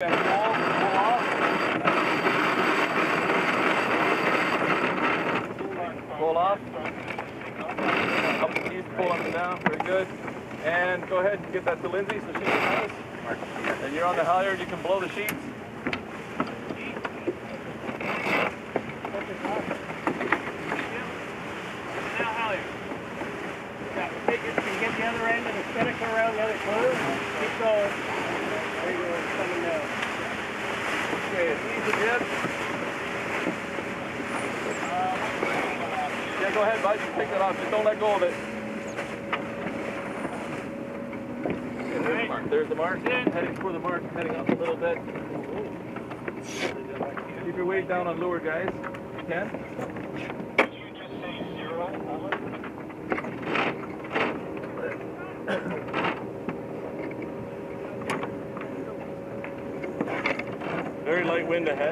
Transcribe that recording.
And pull, off. Up, keep pull up and down. Very good. And go ahead and get that to Lindsay so she can us. And you're on the halyard. You can blow the sheets. Take it, you get the other end of the spinnaker around the other corner? Keep going. There you go, it's coming down. Okay. Yeah, go ahead, bud. You take that off. Just don't let go of it. Okay, there's the mark. There's the mark. Heading for the mark. Heading up a little bit. Keep your weight down on leeward, guys. You can. Very light wind ahead.